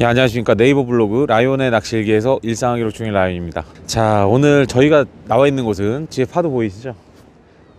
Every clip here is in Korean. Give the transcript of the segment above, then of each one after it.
예, 안녕하십니까 네이버 블로그 라이온의 낚시일기에서 일상하기로 중인 라이온입니다 자 오늘 저희가 나와 있는 곳은 뒤에 파도 보이시죠?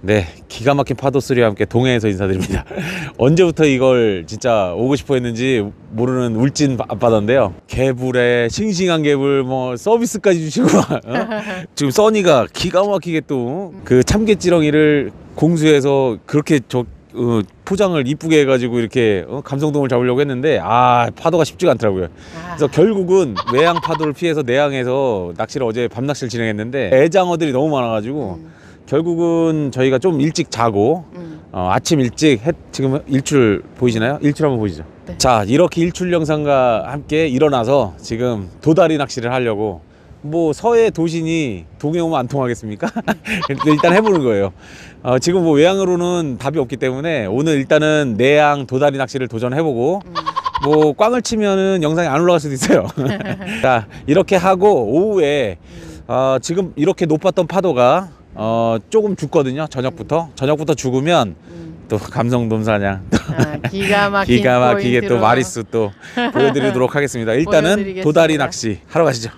네 기가 막힌 파도 소리와 함께 동해에서 인사드립니다. 언제부터 이걸 진짜 오고 싶어 했는지 모르는 울진 바- 앞바다인데요. 개불에 싱싱한 개불 뭐 서비스까지 주시고 어? 지금 써니가 기가 막히게 또 그 참깨지렁이를 공수해서 그렇게 저 어, 포장을 이쁘게 해가지고 이렇게 어, 감성돔을 잡으려고 했는데 아 파도가 쉽지가 않더라고요. 그래서 결국은 외양 파도를 피해서 내양에서 낚시를 어제 밤 낚시를 진행했는데 애장어들이 너무 많아가지고 결국은 저희가 좀 일찍 자고 음. 어, 아침 일찍 해, 지금 일출 보이시나요? 일출 한번 보이시죠? 네. 자 이렇게 일출 영상과 함께 일어나서 지금 도다리 낚시를 하려고 뭐 서해 도신이 동해 오면 안 통하겠습니까? 일단 해보는 거예요. 어, 지금 뭐 외양으로는 답이 없기 때문에 오늘 일단은 내양 도다리 낚시를 도전해보고 뭐 꽝을 치면은 영상이 안 올라갈 수도 있어요. 자 이렇게 하고 오후에 어, 지금 이렇게 높았던 파도가 어, 조금 죽거든요. 저녁부터 저녁부터 죽으면 음. 또 감성돔 사냥 아, 기가 막힌 기가 막히게 또 포인트로. 마리수 또 보여드리도록 하겠습니다. 일단은 보여드리겠습니다. 도다리 낚시 하러 가시죠.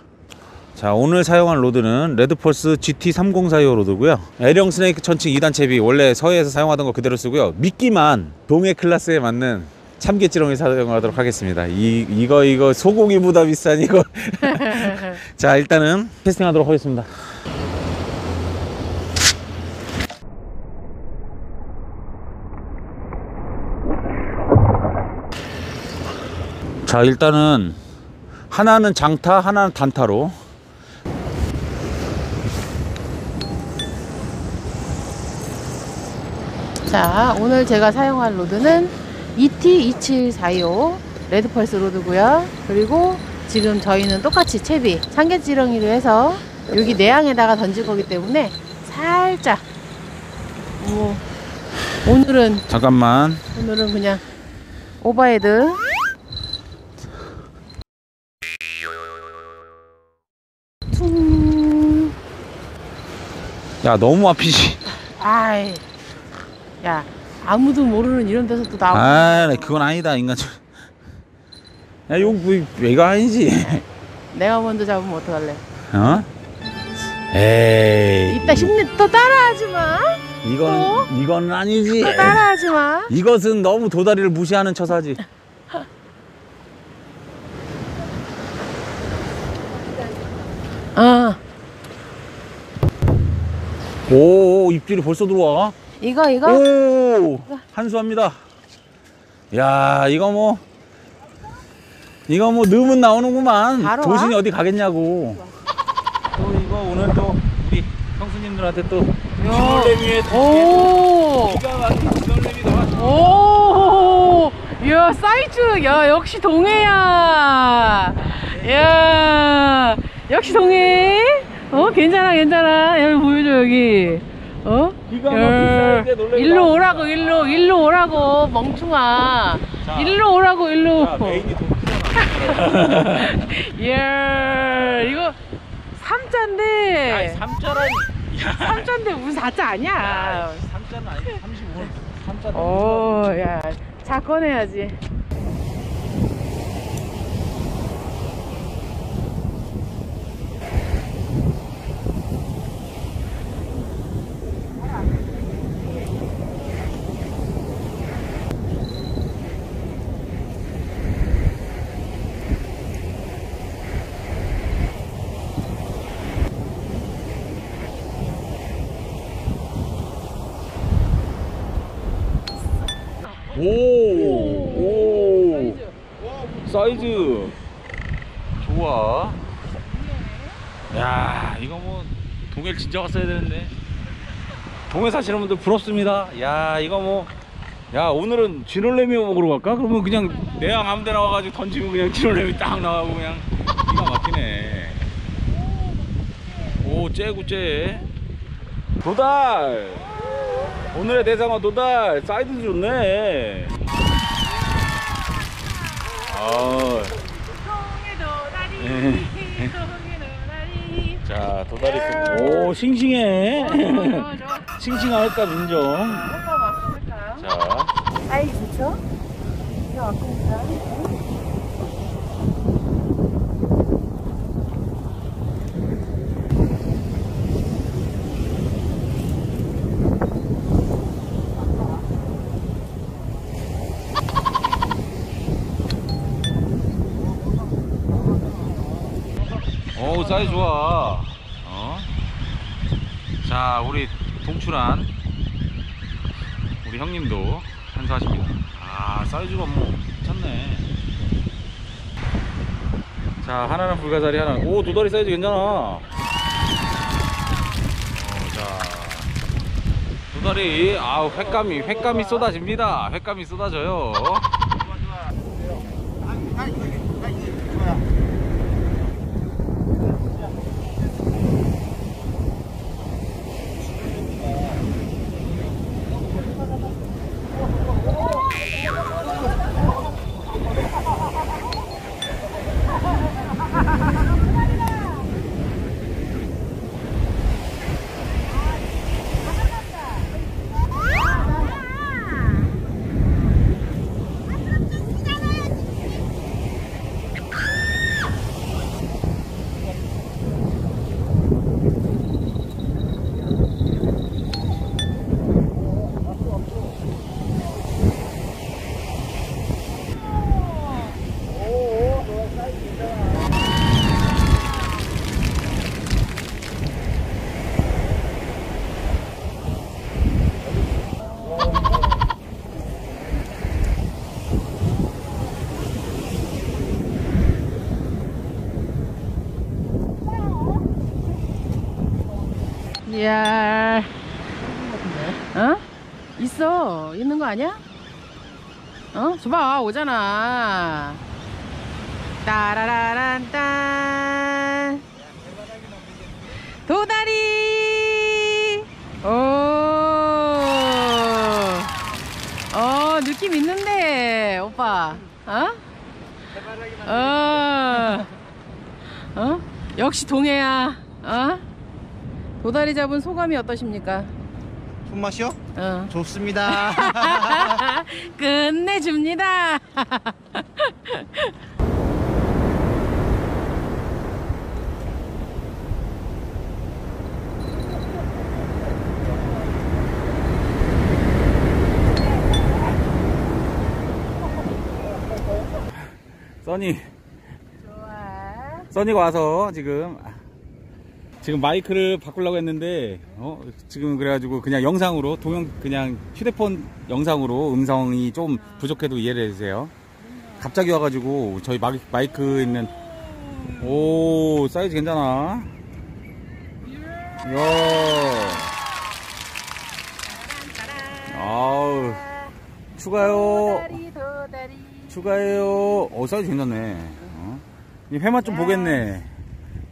자 오늘 사용한 rod는 레드펄스 GT3045 rod고요. 에령 스네이크 천칭 2단 채비 원래 서해에서 사용하던 거 그대로 쓰고요. 미끼만 동해 클래스에 맞는 참깨지렁이 사용하도록 하겠습니다. 이 이거 이거 소고기보다 비싼 이거. 자 일단은 캐스팅하도록 하겠습니다. 자 일단은 하나는 장타 하나는 단타로. 자, 오늘 제가 사용할 rod는 E ET2745 레드펄스 rod고요. 그리고 지금 저희는 똑같이 채비 참깨지렁이로 해서 여기 내항에다가 던질 거기 때문에 살짝 뭐 오늘은 잠깐만. 오늘은 그냥 overhead 야 너무 앞이지? 아이 야 아무도 모르는 이런 데서 또 나오고 아 그건 아니다 인간 야 이거 뭐, 아니지? 내가 먼저 잡으면 어떡할래? 어? 에이. 이따 힘내 또 따라하지 마. 이건 이건 아니지. 또 따라하지 마. 이것은 너무 도다리를 무시하는 처사지 오 입질이 벌써 들어와 이거 이거 오 한수합니다 야 이거 뭐 이거 뭐 넣으면 나오는구만 바로 도신이 와? 어디 가겠냐고 또 이거 오늘 또 우리 형수님들한테 또 진월레미에 오. 기가 막힌 진월레미 나왔어 오. 야 사이즈 야 역시 동해야. 야 역시 동해. 어 괜찮아 괜찮아. 여기 보여줘 여기. 어? 야, 일로. 오라고 일로 일로 오라고 멍충아. 자. 일로 오라고 일로. 자, 야 이거 삼자인데. 아니 삼자라니 삼자인데 무슨 사자 아니야. 삼자는 아니고 35원 삼자 오, 야, 자 꺼내야지. 사이즈. 좋아. 야 이거 뭐 동해를 진짜 갔어야 되는데. 동해 사시는 분들 부럽습니다. 야 이거 뭐. 야 오늘은 진올레미 먹으러 갈까? 그러면 그냥 내양 아무 데나 와가지고 던지면 그냥 진올레미 딱 나가고 그냥. 기가 막히네. 오 째구 째. 도달! 오늘의 대상어 도달! 사이즈 좋네 아, 네. 자 도다리 수. 오 싱싱해. 싱싱할까 민정. 자. 아이 좋죠? 야 아깝 사이즈 좋아. 어? 자 우리 동출한 우리 형님도 한수하십니다. 아 사이즈가 뭐 괜찮네. 자 하나는 불가사리 하나는 오 두 다리 사이즈 괜찮아. 어, 자 두 다리 아우 횟감이 횟감이 쏟아집니다. 횟감이 쏟아져요. 이야. 어? 있어. 있는 거 아니야? 어? 줘봐. 오잖아. 따라라란 딴. 도다리. 오. 어, 느낌 있는데, 오빠. 어? 어. 어? 역시 동해야. 어? 도다리 잡은 소감이 어떠십니까? 손맛이요? 어. 좋습니다. 끝내줍니다. 써니 좋아. 써니가 와서 지금 지금 마이크를 바꾸려고 했는데 어 지금 그래가지고 그냥 영상으로 동영 그냥 휴대폰 영상으로 음성이 좀 부족해도 이해를 해주세요. 갑자기 와가지고 저희 마이, 마이크 있는 오 사이즈 괜찮아. 이야. 아우 추가요. 추가해요. 어, 사이즈 괜찮네. 어? 이 회맛 좀 보겠네.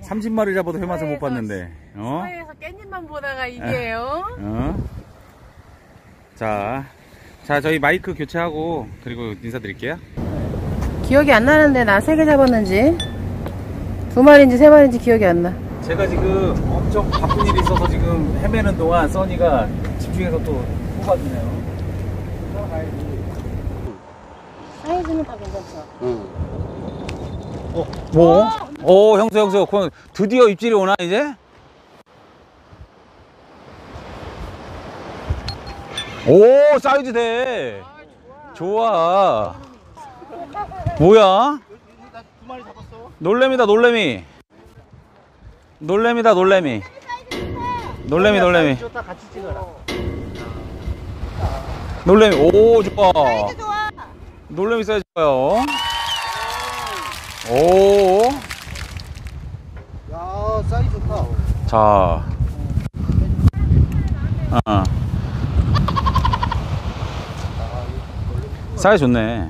30마리 잡아도 회맛을 못 봤는데. 어? 서해에서 깻잎만 보다가 이게요. 어? 자, 자, 저희 마이크 교체하고, 그리고 인사드릴게요. 기억이 안 나는데 나 세 개 잡았는지 두 마리인지 세 마리인지 기억이 안 나. 제가 지금 엄청 바쁜 일이 있어서 지금 헤매는 동안 써니가 집중해서 또 뽑아주네요. 사이즈는 다 괜찮죠. 뭐? 오, 형수, 형수. 그럼 드디어 입질이 오나, 이제? 오, 사이즈 돼. 좋아. 뭐야? 놀래미다, 놀래미. 놀래미다, 놀래미. 놀래미, 놀래미. 놀래미. 오, 좋아. 놀래미 사이즈 좋아요. 오. 자. 어. 사이즈 좋네.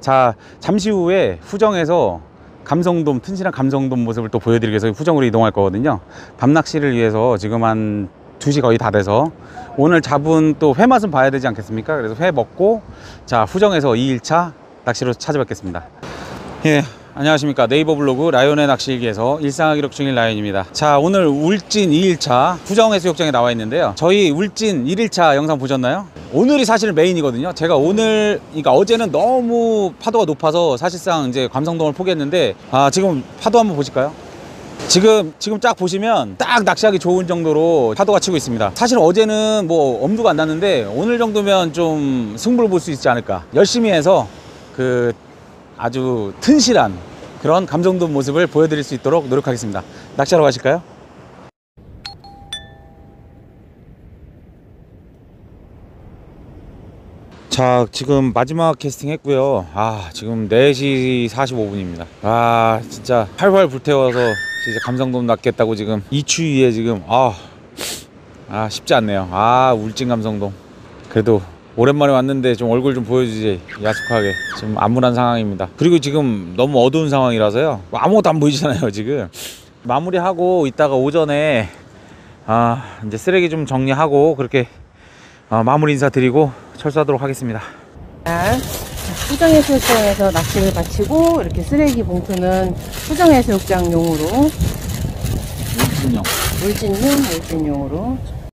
자, 잠시 후에 후정에서 감성돔, 튼실한 감성돔 모습을 또 보여드리기 위해서 후정으로 이동할 거거든요. 밤낚시를 위해서 지금 한 2시 거의 다 돼서 오늘 잡은 또 회 맛은 봐야 되지 않겠습니까? 그래서 회 먹고 자 후정에서 2일차 낚시로 찾아뵙겠습니다. 예, 안녕하십니까 네이버 블로그 라이온의 낚시일기에서 일상을 기록 중인 라이온입니다. 자 오늘 울진 2일차 후정해수욕장에 나와 있는데요. 저희 울진 1일차 영상 보셨나요? 오늘이 사실 메인이거든요. 제가 오늘 그러니까 어제는 너무 파도가 높아서 사실상 이제 감성동을 포기했는데 아 지금 파도 한번 보실까요? 지금 지금 쫙 보시면 딱 낚시하기 좋은 정도로 파도가 치고 있습니다. 사실 어제는 뭐 엄두가 안 났는데 오늘 정도면 좀 승부를 볼 수 있지 않을까. 열심히 해서 그 아주 튼실한 그런 감정돈 모습을 보여드릴 수 있도록 노력하겠습니다. 낚시하러 가실까요? 자, 지금 마지막 캐스팅 했고요. 아, 지금 4시 45분입니다. 아, 진짜 활활 불태워서 진짜 감성돔 낚겠다고 지금 이 추위에 지금 아, 아 쉽지 않네요. 아, 울진 감성돔. 그래도 오랜만에 왔는데 좀 얼굴 좀 보여주지 야속하게 지금 암울한 상황입니다. 그리고 지금 너무 어두운 상황이라서요. 뭐 아무것도 안 보이잖아요 지금. 마무리하고 이따가 오전에 아 이제 쓰레기 좀 정리하고 그렇게 아, 마무리 인사드리고 철수하도록 하겠습니다. 자, 수정해수욕장에서 낚시를 마치고 이렇게 쓰레기 봉투는 수정해수욕장용으로 울진형. 물진용, 물진용으로